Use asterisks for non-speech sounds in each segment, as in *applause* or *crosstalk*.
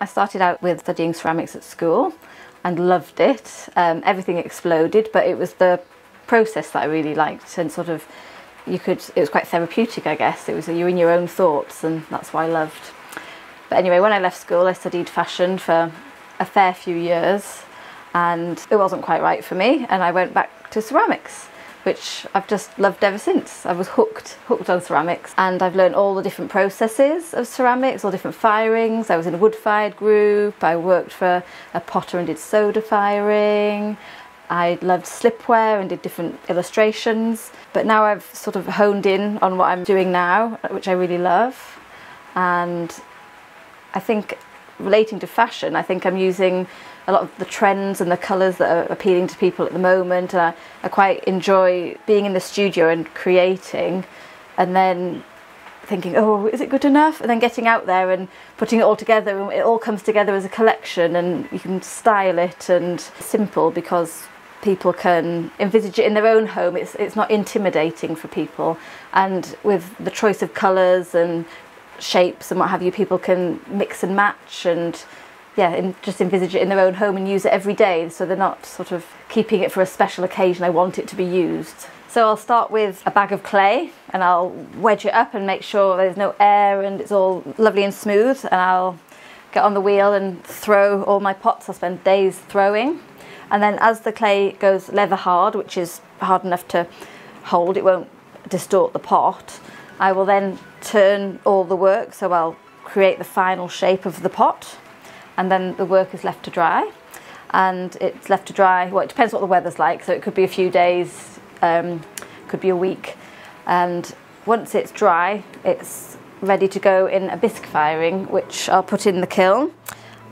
I started out with studying ceramics at school and loved it. Um, everything exploded, but it was the process that I really liked and sort of you could it was quite therapeutic I guess. It was you in your own thoughts and that's why I loved. But anyway when I left school I studied fashion for a fair few years and it wasn't quite right for me and I went back to ceramics which I've just loved ever since. I was hooked, hooked on ceramics, and I've learned all the different processes of ceramics, all different firings. I was in a wood fired group. I worked for a potter and did soda firing. I loved slipware and did different illustrations. But now I've sort of honed in on what I'm doing now, which I really love. And I think relating to fashion, I think I'm using a lot of the trends and the colours that are appealing to people at the moment. And I, I quite enjoy being in the studio and creating, and then thinking, oh, is it good enough? And then getting out there and putting it all together, and it all comes together as a collection, and you can style it and simple because people can envisage it in their own home. It's it's not intimidating for people, and with the choice of colours and shapes and what have you, people can mix and match and yeah, and just envisage it in their own home and use it every day. So they're not sort of keeping it for a special occasion. I want it to be used. So I'll start with a bag of clay and I'll wedge it up and make sure there's no air and it's all lovely and smooth. And I'll get on the wheel and throw all my pots. I'll spend days throwing. And then as the clay goes leather hard, which is hard enough to hold, it won't distort the pot. I will then turn all the work, so I'll create the final shape of the pot and then the work is left to dry. And it's left to dry, well, it depends what the weather's like, so it could be a few days, um, could be a week. And once it's dry, it's ready to go in a bisque firing, which I'll put in the kiln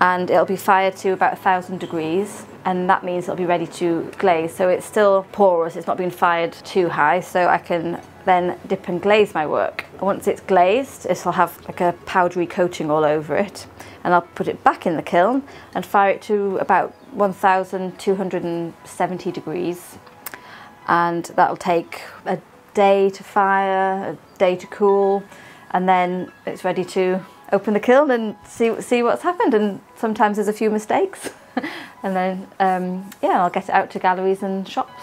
and it'll be fired to about a thousand degrees and that means it'll be ready to glaze. So it's still porous it's not been fired too high so I can then dip and glaze my work. Once it's glazed it'll have like a powdery coating all over it and I'll put it back in the kiln and fire it to about 1270 degrees. And that'll take a day to fire, a day to cool and then it's ready to open the kiln and see see what's happened. And sometimes there's a few mistakes *laughs* *laughs* and then um, yeah I'll get it out to galleries and shops.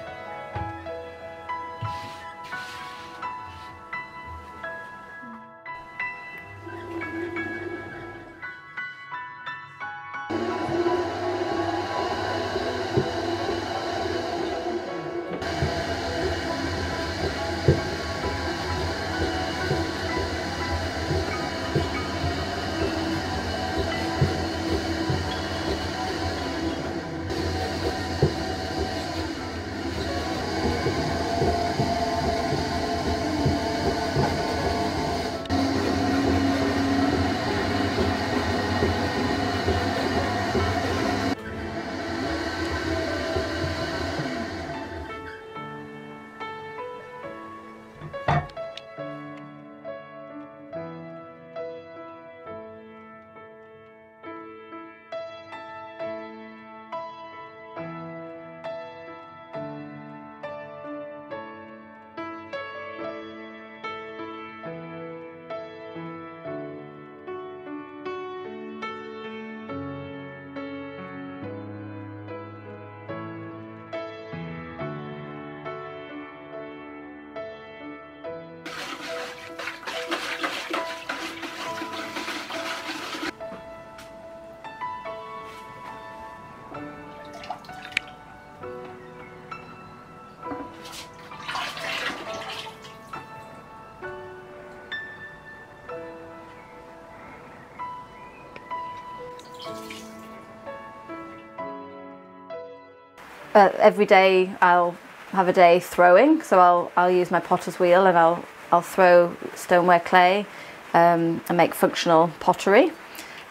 uh, every day I'll have a day throwing. So I'll I'll use my potter's wheel and I'll I'll throw stoneware clay um, and make functional pottery.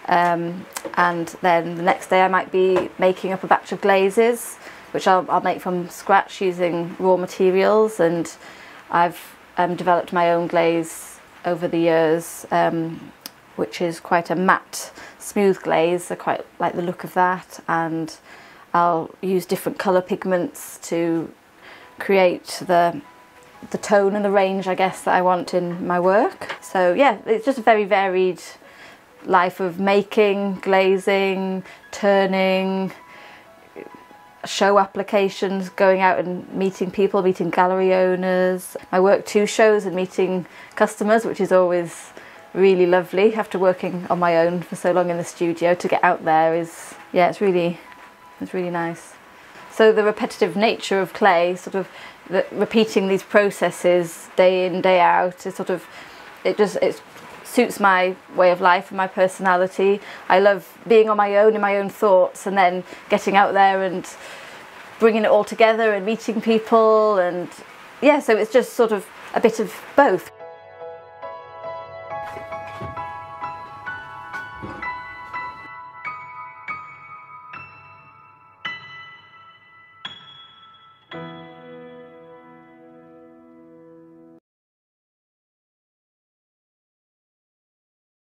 Um, and then the next day I might be making up a batch of glazes, which I'll, I'll make from scratch using raw materials. And I've um, developed my own glaze over the years, um, which is quite a matte, smooth glaze. I quite like the look of that. And I'll use different colour pigments to create the the tone and the range I guess that I want in my work. So yeah, it's just a very varied life of making, glazing, turning, show applications, going out and meeting people, meeting gallery owners. I work two shows and meeting customers, which is always really lovely after working on my own for so long in the studio to get out there is yeah, it's really it's really nice. So the repetitive nature of clay, sort of the, repeating these processes day in day out, is sort of it just it suits my way of life and my personality. I love being on my own in my own thoughts, and then getting out there and bringing it all together and meeting people, and yeah, so it's just sort of a bit of both.